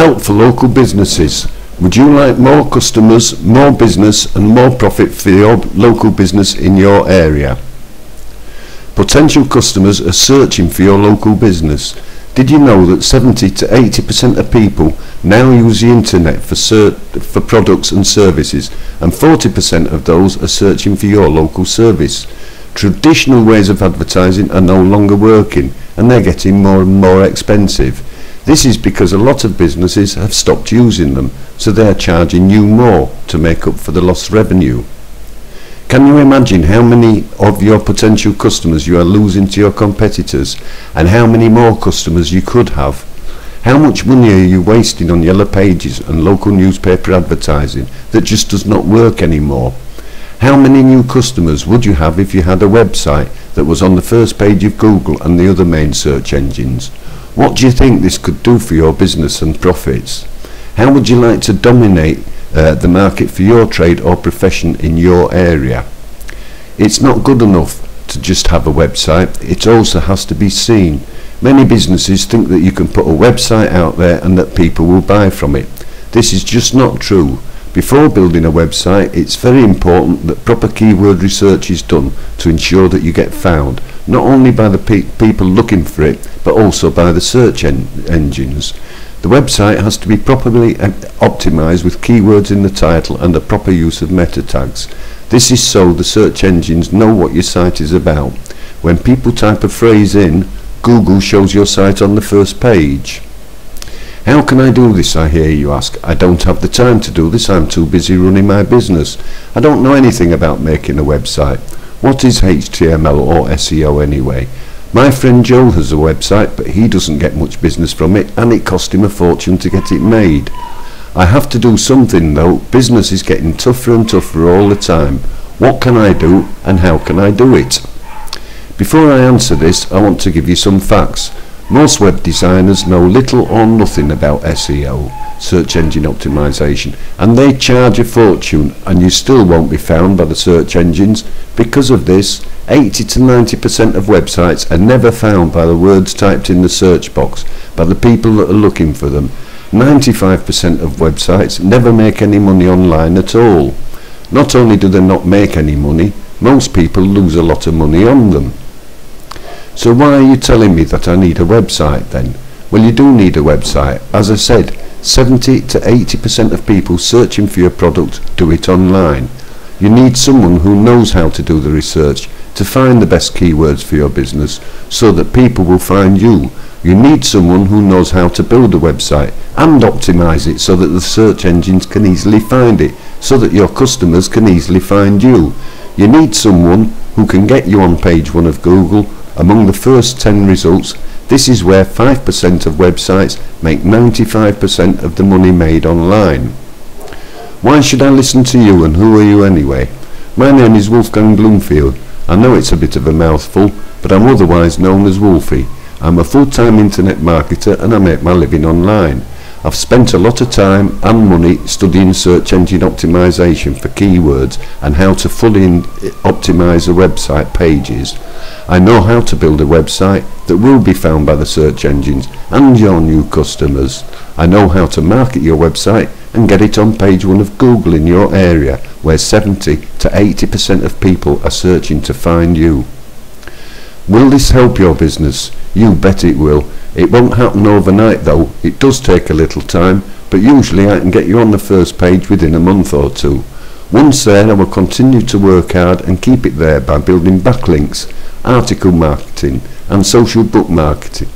Help for local businesses. Would you like more customers, more business and more profit for your local business in your area? Potential customers are searching for your local business. Did you know that 70 to 80% of people now use the internet for, for products and services and 40% of those are searching for your local service? Traditional ways of advertising are no longer working and they're getting more and more expensive. This is because a lot of businesses have stopped using them, so they're charging you more to make up for the lost revenue. Can you imagine how many of your potential customers you are losing to your competitors and how many more customers you could have? How much money are you wasting on yellow pages and local newspaper advertising that just does not work anymore? How many new customers would you have if you had a website that was on the first page of Google and the other main search engines? What do you think this could do for your business and profits? How would you like to dominate uh, the market for your trade or profession in your area? It's not good enough to just have a website, it also has to be seen. Many businesses think that you can put a website out there and that people will buy from it. This is just not true. Before building a website, it's very important that proper keyword research is done to ensure that you get found, not only by the pe people looking for it, but also by the search en engines. The website has to be properly um, optimized with keywords in the title and the proper use of meta tags. This is so the search engines know what your site is about. When people type a phrase in, Google shows your site on the first page. How can I do this, I hear you ask. I don't have the time to do this, I'm too busy running my business. I don't know anything about making a website. What is HTML or SEO anyway? My friend Joe has a website, but he doesn't get much business from it, and it cost him a fortune to get it made. I have to do something though, business is getting tougher and tougher all the time. What can I do, and how can I do it? Before I answer this, I want to give you some facts. Most web designers know little or nothing about SEO, search engine optimization, and they charge a fortune and you still won't be found by the search engines. Because of this, 80 to 90% of websites are never found by the words typed in the search box, by the people that are looking for them. 95% of websites never make any money online at all. Not only do they not make any money, most people lose a lot of money on them. So why are you telling me that I need a website then? Well, you do need a website. As I said, 70 to 80% of people searching for your product do it online. You need someone who knows how to do the research to find the best keywords for your business so that people will find you. You need someone who knows how to build a website and optimize it so that the search engines can easily find it, so that your customers can easily find you. You need someone who can get you on page one of Google among the first 10 results, this is where 5% of websites make 95% of the money made online. Why should I listen to you and who are you anyway? My name is Wolfgang Bloomfield. I know it's a bit of a mouthful, but I'm otherwise known as Wolfie. I'm a full-time internet marketer and I make my living online. I've spent a lot of time and money studying search engine optimization for keywords and how to fully optimize a website pages. I know how to build a website that will be found by the search engines and your new customers. I know how to market your website and get it on page one of Google in your area where 70 to 80% of people are searching to find you. Will this help your business? You bet it will. It won't happen overnight though, it does take a little time, but usually I can get you on the first page within a month or two. Once there I will continue to work hard and keep it there by building backlinks, article marketing and social book marketing.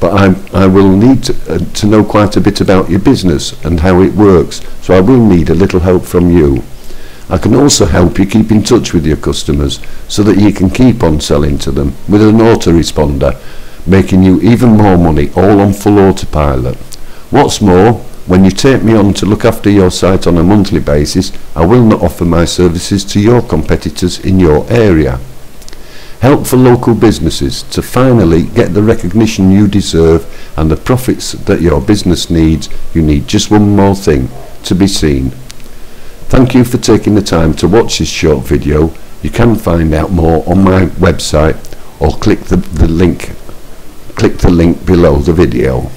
But I, I will need to, uh, to know quite a bit about your business and how it works, so I will need a little help from you. I can also help you keep in touch with your customers so that you can keep on selling to them with an autoresponder making you even more money all on full autopilot. What's more, when you take me on to look after your site on a monthly basis, I will not offer my services to your competitors in your area. Help for local businesses to finally get the recognition you deserve and the profits that your business needs. You need just one more thing, to be seen. Thank you for taking the time to watch this short video. You can find out more on my website or click the, the link click the link below the video.